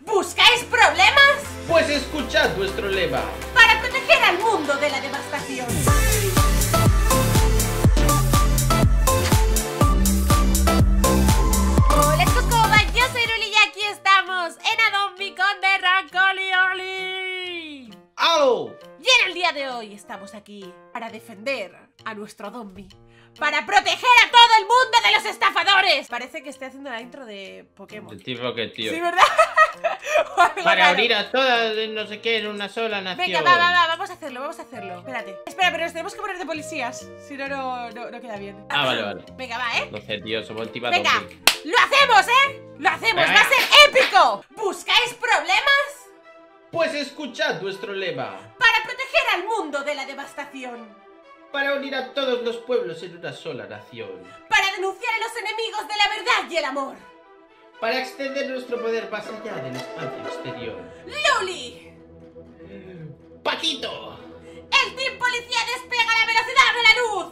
¿Buscáis problemas? Pues escuchad vuestro lema. Para proteger al mundo de la devastación. Hola Coscoba, yo soy Luli y aquí estamos en Adobe con The Rancolioli. ¡Au! El día de hoy estamos aquí para defender a nuestro zombie. Para proteger a todo el mundo de los estafadores. Parece que estoy haciendo la intro de Pokémon. El tipo que tío. Para unir a todas, no sé qué, en una sola nación. Venga, va, va, va, vamos a hacerlo, vamos a hacerlo. Espérate. Espera, pero nos tenemos que poner de policías. Si no, no, no, no queda bien. Ah, vale, vale. Venga, va, ¿eh? No sé, tío, somos el tipo Venga, lo hacemos, ¿eh? Lo hacemos, va a ser épico. ¿Buscáis problemas? Pues escuchad vuestro lema. Al mundo de la devastación. Para unir a todos los pueblos en una sola nación. Para denunciar a los enemigos de la verdad y el amor. Para extender nuestro poder más allá del espacio exterior. Luli, ¡Paquito! el team policía despega a la velocidad de la luz.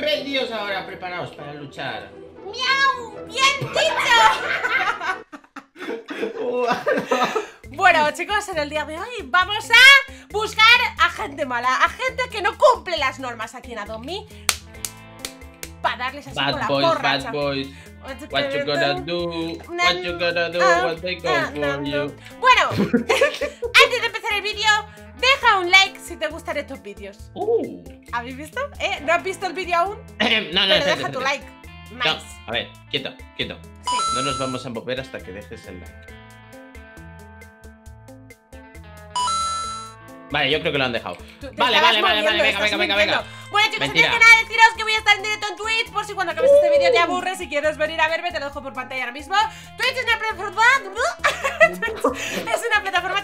Rey Dios ahora preparaos para luchar. ¡Miau! ¡Bien dicho! Bueno, chicos, en el día de hoy vamos a buscar a gente mala, a gente que no cumple las normas aquí en Adomi. Para darles así con Bad la boys, porracha. bad boys. What you gonna do? What you gonna do when they go for you? Bueno, antes de empezar el vídeo, deja un like si te gustan estos vídeos. Uh. ¿Habéis visto? ¿Eh? ¿No has visto el vídeo aún? no, no, Pero deja tu like. No, Nice. a ver, quieto, quieto. Sí. No nos vamos a mover hasta que dejes el like. Vale, yo creo que lo han dejado. Vale, vale, vale, vale, venga, venga, venga, venga. Bueno, chicos, antes que nada deciros que voy a estar en directo en Twitch por si cuando acabes este vídeo te aburres si quieres venir a verme, te lo dejo por pantalla ahora mismo. Twitch es una plataforma Twitch es una plataforma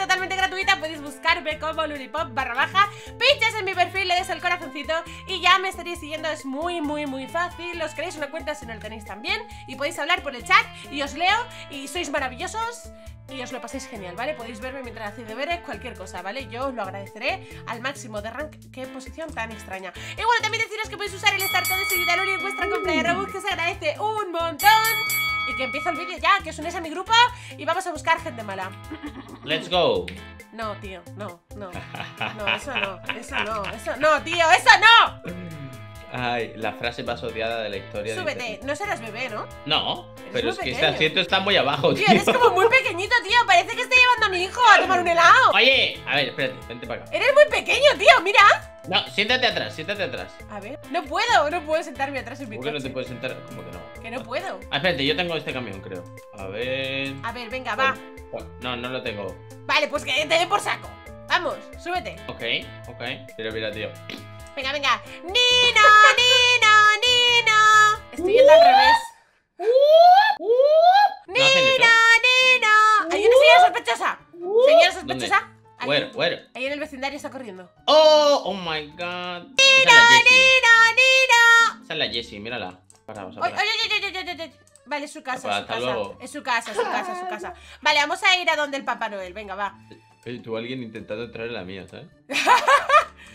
podéis buscarme como Lulipop barra baja, pinchas en mi perfil, le des el corazoncito y ya me estaréis siguiendo, es muy, muy, muy fácil. Os creáis una cuenta si no la tenéis también y podéis hablar por el chat y os leo y sois maravillosos y os lo paséis genial, ¿vale? Podéis verme mientras hacéis deberes, cualquier cosa, ¿vale? Yo os lo agradeceré al máximo de rank. Qué posición tan extraña. Y bueno, también deciros que podéis usar el start de Seguidalori en vuestra compra de Robux, que se agradece un montón. Y que empieza el vídeo ya, que os unéis a mi grupo y vamos a buscar gente mala. Let's go. No, tío, no, no. No, eso no, eso no, eso no, tío, eso no. Ay, la frase más odiada de la historia. Súbete, no serás bebé, ¿no? No, Eres pero es que este asiento está muy abajo, tío. Tío, eres como muy pequeñito, tío. Parece que estoy llevando a mi hijo a tomar un helado. Oye, a ver, espérate, vente para acá. Eres muy pequeño, tío, mira. No, siéntate atrás, siéntate atrás. A ver, no puedo, no puedo sentarme atrás en mi ¿Por qué no coche. te puedes sentar? ¿Cómo que no? Que no puedo. Ah, espérate, yo tengo este camión, creo. A ver. A ver, venga, va. No, no lo tengo. Vale, pues que te dé por saco. Vamos, súbete. Ok, ok. Mira, mira, tío. Venga, venga. Nino, Nino, Nino. Estoy yendo al revés. ¿No hacen Nino? Nino. Hay una señora sospechosa. Señora sospechosa. Where, where? Vecindario está corriendo. Oh, oh my god. Esa es la Jessie. Mírala. Para, vamos a Oye, parar. oye, oye, oye, oye, oye. Vale, es su casa, Papá, es su casa. luego. Es su casa, es su casa, es su casa. Vale, vamos a ir a donde el Papá Noel. Venga, va. Oye, tú alguien intentando entrar en la mía, ¿sabes?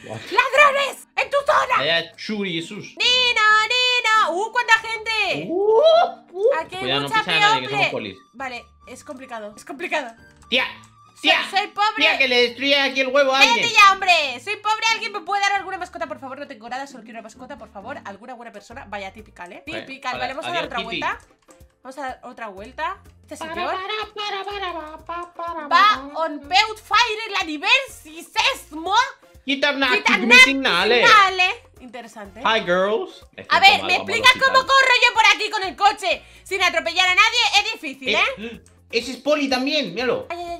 ¡Ladrones! ¡En tu zona! Vaya churi Jesús. ¡Nino, Nino! ¡Uh, cuánta gente! Aquí hay Cuidado, no mucha pisa a nadie, que somos people. polis. Vale, es complicado, es complicado. ¡Tía! Soy, ¡Tía! soy pobre. ¡Tía, que le destruye aquí el huevo a alguien! ¡Vete ya, hombre! Soy pobre. ¿Alguien me puede dar alguna mascota, por favor? No tengo nada, solo quiero una mascota, por favor. ¿Alguna buena persona? Vaya, typical, ¿eh? Vale, Typical. vale, vamos a dar otra Kitty. vuelta. Vamos a dar otra vuelta. Este señor va on Peut Fire el aniversisesmo. Quiternactic Quita missing nale. Vale. Interesante. Hi, girls. A ver, ¿me explicas cómo corro yo por aquí con el coche sin atropellar a nadie? Es difícil, ¿eh? Eh, ese es Poli también, míralo. Ay, ay.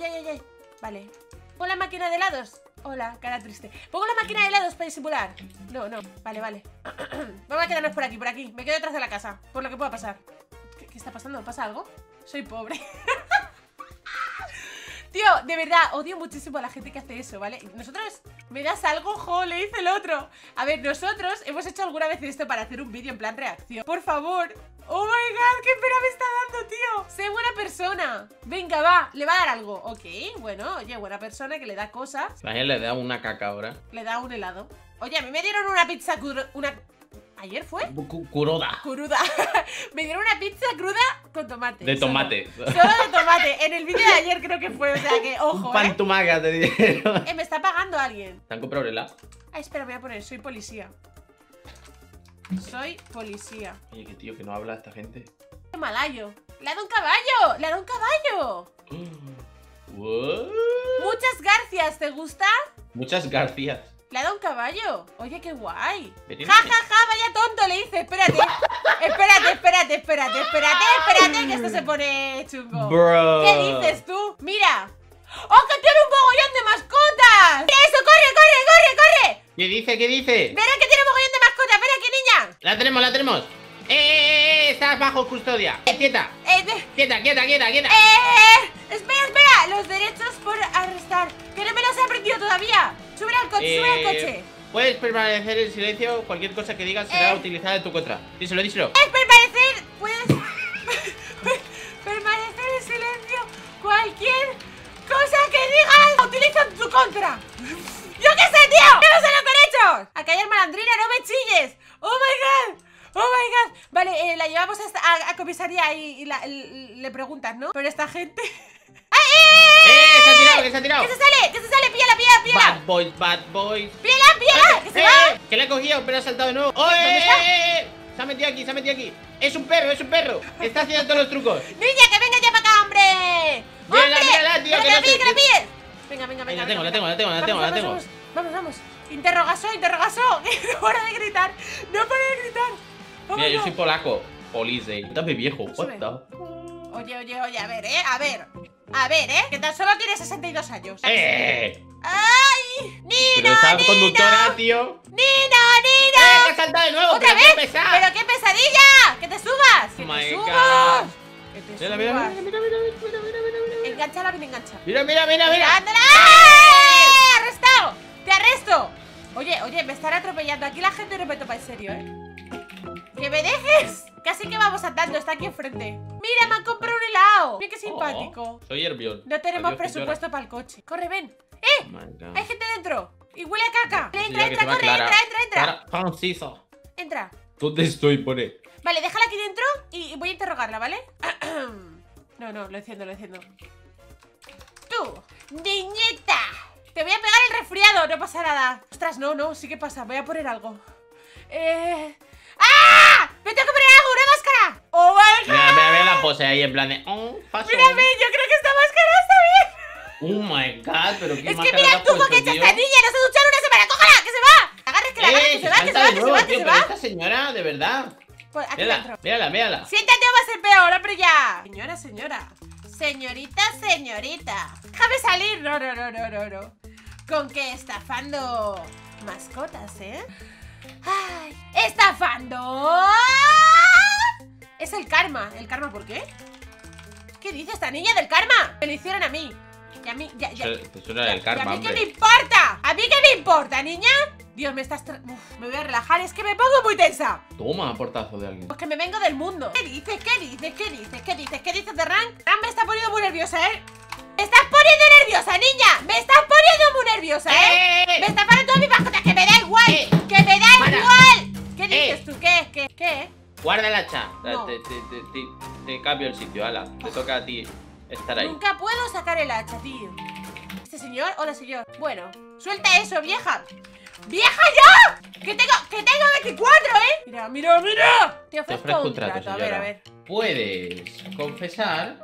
Vale. Pon la máquina de helados. Hola, cara triste. ¿Pongo la máquina de helados para disimular? No, no. Vale, vale. Vamos a quedarnos por aquí, por aquí. Me quedo detrás de la casa. Por lo que pueda pasar. ¿Qué, está pasando? ¿Pasa algo? Soy pobre. Tío, de verdad, odio muchísimo a la gente que hace eso, ¿vale? Nosotros, ¿me das algo? Jo, le dice el otro. A ver, nosotros hemos hecho alguna vez esto para hacer un vídeo en plan reacción. Por favor. Oh my god, qué pena me está dando, tío. Sé buena persona. Venga, va, le va a dar algo. Ok, bueno, oye, buena persona que le da cosas. A él le da una caca ahora. Le da un helado. Oye, a mí me dieron una pizza cur- una ¿Ayer fue? Cu- Kuroda. Cruda. Me dieron una pizza cruda con tomate. De tomate. Solo, de tomate. En el vídeo de ayer creo que fue, o sea que, ojo, Un pan ¿eh? te dieron. Eh, Me está pagando alguien. ¿Te han comprado el helado? Ay, espera, voy a poner, soy policía. Soy policía. Oye, que tío, que no habla esta gente. Malayo. ¡Le ha dado un caballo! ¡Le ha dado un caballo! What? Muchas gracias, ¿te gusta? Muchas Garcías. Le ha dado un caballo. Oye, qué guay. Ja, ja, ja, vaya tonto, le dice. Espérate. espérate, espérate, espérate, espérate, espérate, que esto se pone chungo. Bro. ¿Qué dices tú? Mira. ¡Oh, que tiene un mogollón de mascotas! ¡Mira eso! ¡Corre, corre, corre, corre! ¿Qué dice? ¿Qué dice? ¡Verá que tiene un mogollón de La tenemos, la tenemos. ¡Eh, eh, eh! Estás bajo custodia. Eh, quieta. Eh, de- Quieta, quieta, quieta, quieta. eh, espera, espera. Los derechos por arrestar. Que no me los he aprendido todavía. Sube al coche, sube al Eh, coche. Puedes permanecer en silencio. Cualquier cosa que digas será Eh. utilizada en tu contra. Díselo, díselo. Es permanecer. Puedes. permanecer en silencio. Cualquier cosa que digas. Utilizo en tu contra. ¡Yo qué sé, tío! ¡Que no sé los derechos! A callar malandrina, no me chilles. ¡Oh my god! ¡Oh my god! Vale, eh, la llevamos hasta- a, a comisaría y, y la- le preguntas, ¿no? Pero esta gente. ¡Ay, eh, ¡Eh! ¡Se ha tirado, que se ha tirado! ¡Que se sale! ¡Que se sale! ¡Píllala, píllala, píllala! Bad boys, bad boys. ¡Píllala, píllala! ¡Que se Eh, va! eh, Que le he cogido, pero ha saltado de nuevo. ¡Oh, eh, ¿Dónde eh, está? eh, eh! Se ha metido aquí, se ha metido aquí. Es un perro, es un perro. Está haciendo todos los trucos. ¡Niña, que venga ya para acá, hombre! ¡Hombre! mírala, tío, ¡No que la te- que la pilles! Venga, venga, venga. la tengo, la tengo, la tengo, la tengo, la tengo. Vamos, vamos. Interrogaso, interrogaso. No para de gritar. No para de gritar. Mira, yo soy polaco. Police. Dame viejo. What the? Oye, oye, oye, a ver, ¿eh? A ver. A ver, ¿eh? Que tan solo tiene 62 años. ¡Eh! ¡Ay! ¡Nino, Pero esa Nino! conductora, tío. ¡Nino, ¡Eh! Nino! ¡Que ha saltado de nuevo! ¡Otra vez! pesado! ¡Pero qué pesadilla! ¡Que te subas! ¡Que Oh my te God. subas! ¡Que te Mira, mira, subas! mira, mira, mira, mira, mira, mira, mira. Enganchala bien engancha. Mira, mira, mira, mira. ¡Ándala! Oye, oye, me están atropellando. Aquí la gente no me topa en serio, ¿eh? ¡Que me dejes! Casi que vamos andando, está aquí enfrente. ¡Mira, me han comprado un helado! ¡Mira qué simpático! Oh, soy Herbión. No tenemos Adiós, presupuesto para el coche. ¡Corre, ven! ¡Eh! Oh. ¡Hay gente dentro! ¡Y huele a caca! ¡Entra, entra, corre! Clara. ¡Entra, entra, entra! ¡Entra! ¿Dónde estoy? Pone. Vale, déjala aquí dentro y voy a interrogarla, ¿vale? No, no, lo enciendo, lo enciendo. ¡Tú! ¡Niñita! Te voy a pegar el resfriado, no pasa nada. Ostras, no, no, sí que pasa. Voy a poner algo. Eh. ¡Ah! ¡Me tengo que poner algo! ¡Una máscara! ¡Oh my god! Mira, mira, mira la pose ahí en plan de. Oh, paso. Mírame, yo creo que esta máscara está bien. Oh my god, pero qué Es que mira el tubo que echa esta niña, no se ha duchado en una semana. ¡Cógala! ¡Que se va! Agarres, que la agarres, que se va, que se va, que se va, que se va. esta señora, de verdad. Pues aquí Mírala, mírala, mírala. Siéntate o va a ser peor, hombre ya. Señora, señora. Señorita, señorita. Déjame salir. No, no, no, no, no, no. Con que estafando mascotas, ¿eh? Ay, estafando. Es el karma. ¿El karma por qué? ¿Qué dice esta niña del karma? Me lo hicieron a mí. Y a mí, ya, ya. ¿Y karma, a mí qué me hombre. importa? ¿A mí qué me importa, niña? Dios, me estás... Uf, me voy a relajar, es que me pongo muy tensa. Toma, portazo de alguien. Pues que me vengo del mundo. ¿Qué dices? ¿Qué dices? ¿Qué dices? ¿Qué dices? ¿Qué dices de Rank? Rank me está poniendo muy nerviosa, ¿eh? ¡Me estás poniendo nerviosa, niña! ¡Me estás poniendo muy nerviosa, eh! ¡Eh! ¡Me está parando todas mis mascotas! ¡Que me da igual! Eh. ¡Que me da Para. igual! ¿Qué Eh. dices tú? ¿Qué? ¿Qué? ¿Qué? Guarda el hacha. No. Te, te, te, te- te cambio el sitio, ala. Te toca a ti estar ahí. Nunca puedo sacar el hacha, tío. ¿Este señor? Hola, señor. Bueno, suelta eso, vieja. ¡Vieja ya! ¡Que tengo, que tengo 24, eh! Mira, mira, mira. Te ofrezco, ofrezco un un trato. A ver, a ver. Puedes confesar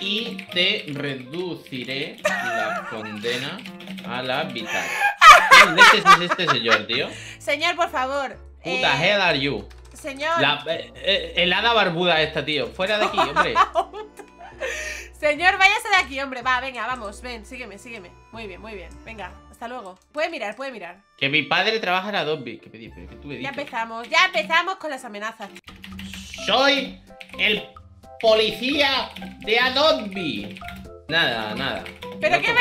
y te reduciré la condena a la mitad. ¿Quién leches es este señor, tío? Señor, por favor. Who eh, hell are you? Señor. La eh, eh, helada barbuda esta, tío. Fuera de aquí, hombre. Señor, váyase de aquí, hombre. Va, venga, vamos. Ven, sígueme, sígueme. Muy bien, muy bien. Venga, hasta luego. Puede mirar, puede mirar. Que mi padre trabaja en Adobe. ¿Qué dices? ¿Qué tú me Ya empezamos, ya empezamos con las amenazas. Soy el policía de Adobe. Nada, nada. ¿Pero No qué me.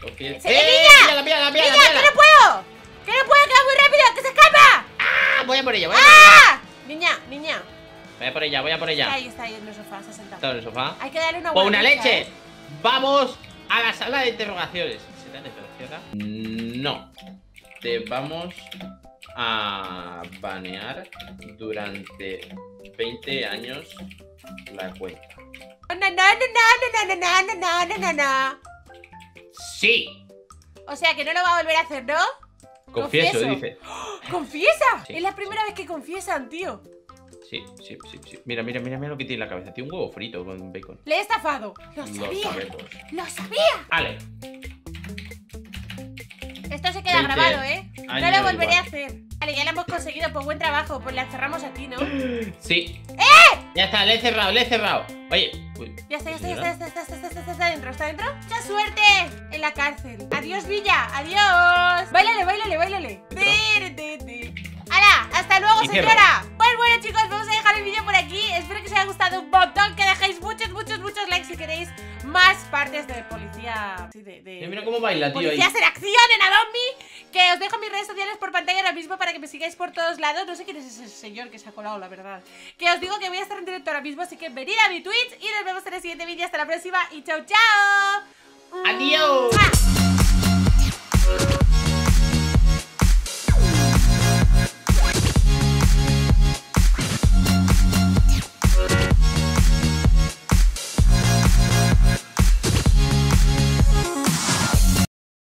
Confies- Se- ¡Eh! niña! ¡Píllala, píllala, píllala, ¡Niña, que no puedo! ¡Que no puedo, que va muy rápido! ¡Que se escapa! ¡Ah! Voy a por ella, voy a por ella. ¡Ah! Niña, niña. Voy a por ella, voy a por ella. Ahí está, ahí en el sofá, se ha sentado. Está en el sofá. Hay que darle una ¡Pues buena una ducha, leche! ¿eh? Vamos a la sala de interrogaciones. ¿Se te interrogado? No. Te vamos a banear durante 20 años la cuenta. Na, na, na, sí. O sea que no lo va a volver a hacer, ¿no? Confieso, dice. ¡Confiesa! Es la primera vez que confiesan, tío. Sí, sí, sí, sí. Mira, mira, mira, mira lo que tiene en la cabeza. Tiene un huevo frito con un bacon. Le he estafado. Lo sabía. Lo, sabemos. ¡Lo sabía. Ale. Queda 20 grabado, ¿eh? No lo volveré a hacer. Vale, ya lo hemos conseguido. Pues buen trabajo. Pues la cerramos a ti, ¿no? Sí. ¡Eh! Ya está, le he cerrado, le he cerrado. Oye. uy, Ya está, ya está, ya señora. está, está, está, está, está, está, está dentro, está dentro. ¡Mucha suerte! En la cárcel. Adiós, Villa. Adiós. Ti, ti, ti. ¡Hala! ¡Hasta luego, señora! Pues bueno, chicos, vamos a dejar el vídeo por aquí. Espero que os haya gustado un montón. Que dejéis muchos, muchos, muchos si queréis más partes de policía. Sí, de. de- Mira, cómo baila, tío. ahí. Policías en acción en Adobe Que os dejo mis redes sociales por pantalla ahora mismo para que me sigáis por todos lados. No sé quién es ese señor que se ha colado, la verdad. Que os digo que voy a estar en directo ahora mismo, así que venid a mi Twitch y nos vemos en el siguiente vídeo. Hasta la próxima y chao, chao. Adiós. ¡Mua!